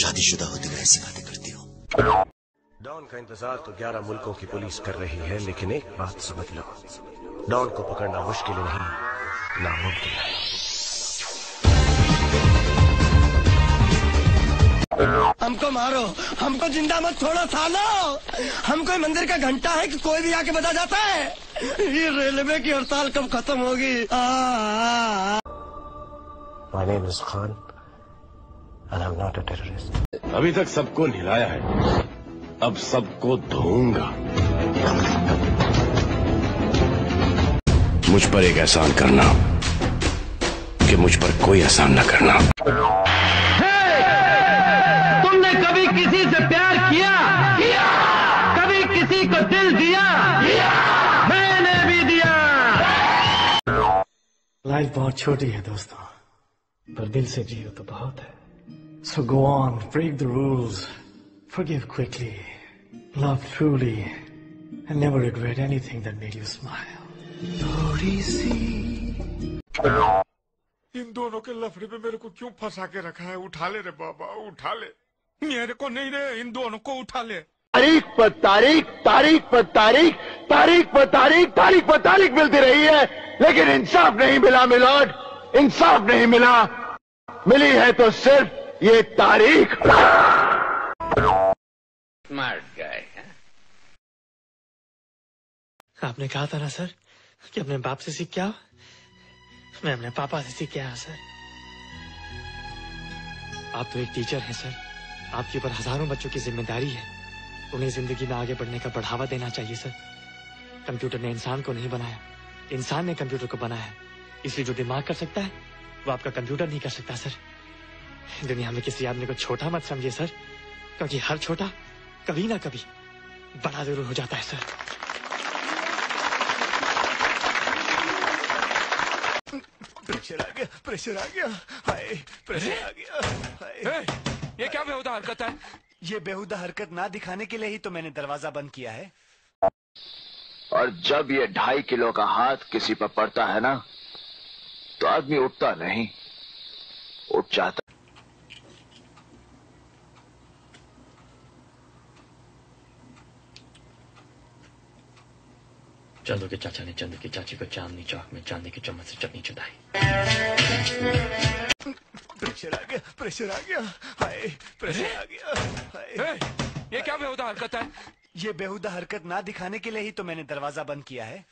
शादीशुदा होते हुए ऐसी बातें करती हो। डॉन का इंतज़ार तो 11 मुल्कों की पुलिस कर रही है लेकिन एक बात समझ लो। डॉन को पकड़ना मुश्किल नहीं नामुमकिन है। हमको मारो। हमको ज़िंदा मत छोड़ो सालो। हम कोई मंदिर का घंटा है कि कोई भी आके बता जाता है? ये रेलवे की हड़ताल कब खत्म होगी। My name is Khan. And I'm not a terrorist. अभी तक सबको निलाया है। अब सबको धोऊँगा मुझ पर एक एहसान करना। कि मुझ पर कोई एहसान न करना। तुमने कभी किसी से प्यार किया? किया। कभी किसी को दिल दिया? दिया मैंने भी दिया। लाइफ बहुत छोटी है दोस्तों। पर दिल से जियो तो बहुत है। So go on break the rules forgive quickly. Love truly. And never regret anything that made you smile. थोड़ी सी इन दोनों के लफड़े पे मेरे को क्यों फंसा के रखा है? उठा ले रे बाबा उठा ले। मेरे को नहीं रे इन दोनों को उठा ले। तारीख पर तारीख तारीख पर तारीख तारीख पर तारीख तारीख पर तारीख मिलती रही है। लेकिन इंसाफ नहीं मिला मिलोड इंसाफ नहीं मिला। मिली है तो सिर्फ़ ये तारीख। आपने कहा था ना सर कि अपने बाप से सीख क्या मैं अपने पापा से सीख के आया सर? आप तो एक टीचर हैं सर। आपके ऊपर हज़ारों बच्चों की ज़िम्मेदारी है। उन्हें ज़िंदगी में आगे बढ़ने का बढ़ावा देना चाहिए सर। कंप्यूटर ने इंसान को नहीं बनाया। इंसान ने कंप्यूटर को बनाया इसलिए जो दिमाग कर सकता है वो आपका कंप्यूटर नहीं कर सकता सर। दुनिया में किसी आदमी को छोटा मत समझिए सर। क्योंकि हर छोटा कभी ना कभी बड़ा ज़रूर हो जाता है सर। प्रेशर आ गया प्रेशर आ गया। हाय प्रेशर आ गया। हाय। ये क्या बेहुदा हरकत है? ये बेहुदा हरकत ना दिखाने के लिए ही तो मैंने दरवाज़ा बंद किया है। और जब ये ढाई किलो का हाथ किसी पर पड़ता है ना तो आदमी उठता नहीं उठ जाता। चंदू के चाचा ने चंदू की चाची को चांदनी चौक में चांदी की चम्मच से चटनी चुदाई प्रेशर आ गया प्रेशर आ गया। हाय प्रेशर आ गया। हाय। ये क्या बेहुदा हरकत है? ये बेहुदा हरकत ना दिखाने के लिए ही तो मैंने दरवाज़ा बंद किया है।